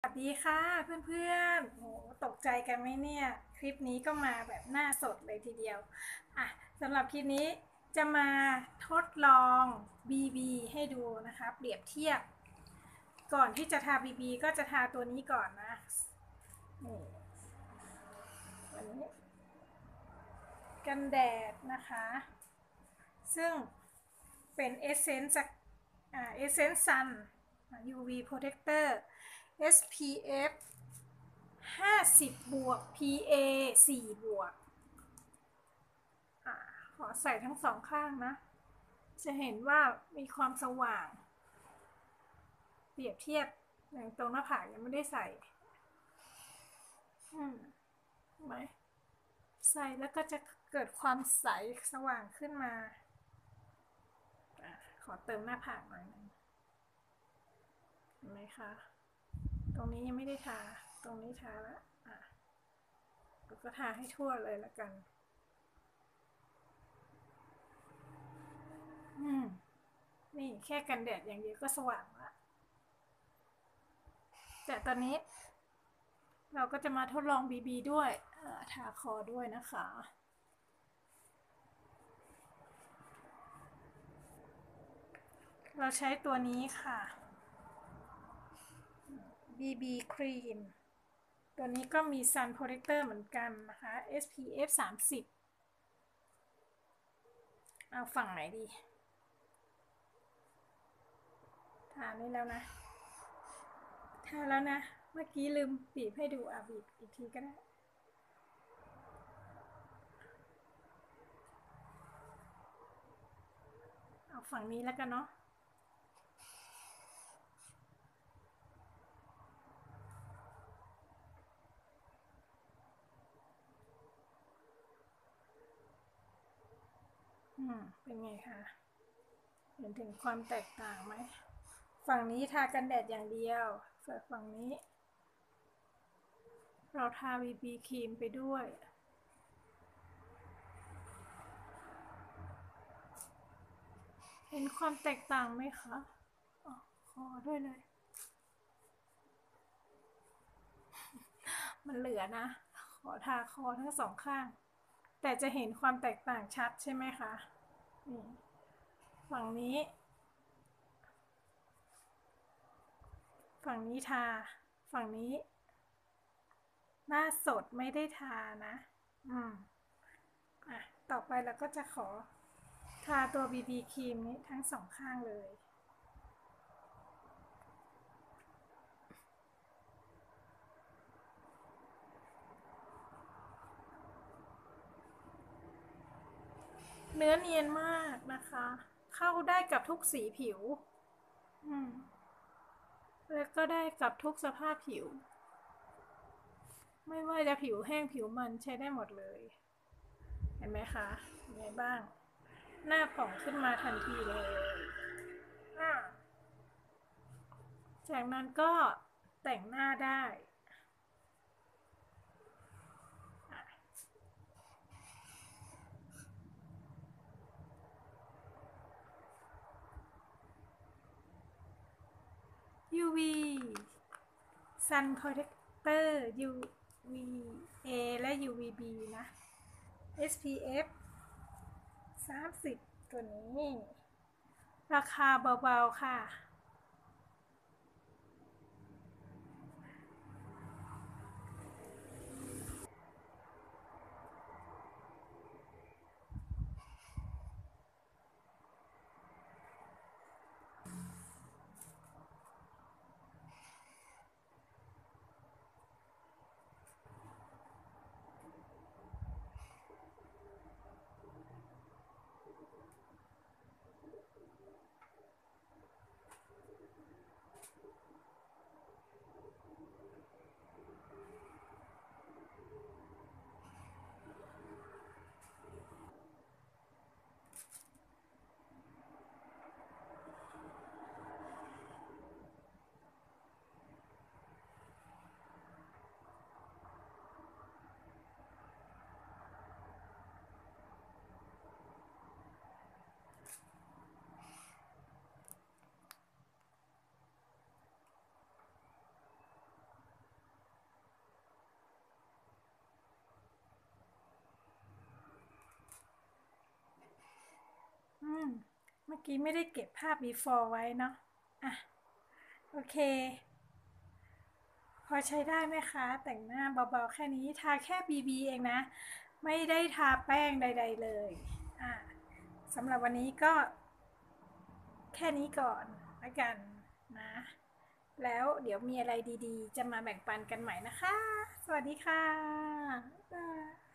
สวัสดีค่ะเพื่อนๆโหตกใจกันไหมเนี่ย คลิปนี้ก็มาแบบหน้าสดเลยทีเดียวอะสำหรับคลิปนี้จะมาทดลอง BB ให้ดูนะคะ เปรียบเทียบ ก่อนที่จะทา BB ก็จะทาตัวนี้ก่อนนะนี่ตัวนี้กันแดดนะคะ ซึ่งเป็น Essence จากเอ่า Essence Sun UV Protector SPF 50 บวก PA 4 บวกอขอใส่ทั้งสองข้างนะ จะเห็นว่ามีความสว่าง เปรียบเทียบอย่างตรงหน้าผากยังไม่ได้ใส่ไหมใส่แล้วก็จะเกิดความใสสว่างขึ้นมาอขอเติมหน้าผากหน่อยนึงเห็นไหมคะ ตรงนี้ยังไม่ได้ทา ตรงนี้ทาแล้วอะก็ทาให้ทั่วเลยละกัน อืม นี่แค่กันแดดอย่างเดียวก็สว่างละแต่ตอนนี้ เราก็จะมาทดลอง BB ด้วยทาคอด้วยนะคะเราใช้ตัวนี้ค่ะ BB ครีมตัวนี้ก็มี Sun Protector เหมือนกันนะคะ SPF 30 เอาฝั่งไหนดีทานี่แล้วนะทาแล้วนะ เมื่อกี้ลืมบีบให้ดูอะบีบอีกทีก็ได้เอาฝั่งนี้แล้วกันเนาะ เป็นไงคะเห็นถึงความแตกต่างไหม ฝั่งนี้ทากันแดดอย่างเดียว ส่วนฝั่งนี้ เราทา BB ครีมไปด้วยเห็นความแตกต่างไหมคะอคอด้วยเลย มันเหลือนะ ขอทาคอทั้งสองข้าง แต่จะเห็นความแตกต่างชัดใช่ไหมคะนี่ฝั่งนี้ ฝั่งนี้ทา ฝั่งนี้ หน้าสดไม่ได้ทานะ อืมอะ ต่อไปเราก็จะขอทาตัว BB ครีมนี้ทั้งสองข้างเลย เนื้อเนียนมากนะคะ เข้าได้กับทุกสีผิว แล้วก็ได้กับทุกสภาพผิว ไม่ว่าจะผิวแห้งผิวมันใช้ได้หมดเลย เห็นไหมคะเป็นไงบ้าง หน้าผ่องขึ้นมาทันทีเลยจากนั้นก็แต่งหน้าได้ UV Sun Protector UVA และ UVB นะ SPF 30 ตัวนี้ ราคาเบา ๆ ค่ะ อ เมื่อกี้ไม่ได้เก็บภาพ before ไว้เนาะอะโอเค พอใช้ได้ไหมคะ แต่งหน้าเบาๆแค่นี้ทาแค่ BB เองนะ ไม่ได้ทาแป้งใด ๆ เลยอะสำหรับวันนี้ก็ แค่นี้ก่อนละกันนะ แล้วเดี๋ยวมีอะไรดีๆ จะมาแบ่งปันกันใหม่นะคะ สวัสดีค่ะบ๊าย